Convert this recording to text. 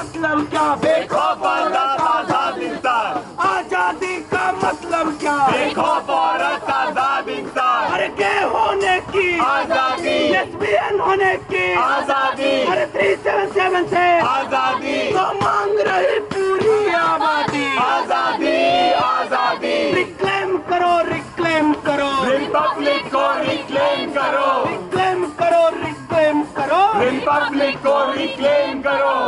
मतलब क्या? देखो भारत आज़ाद आज़ादी का मतलब क्या? देखो भारत आज़ादी इंसान के होने की? आज़ादी। लेस्बियन होने की? आज़ादी। हर थ्री सेवन सेवन से। आज़ादी। तो मांग रही पूरी आबादी। आज़ादी आज़ादी। रिक्लेम करो रिक्लेम करो। रिपब्लिक को रिक्लेम करो। रिक्लेम करो रिक्लेम करो। रिपब्लिक को रिक्लेम करो।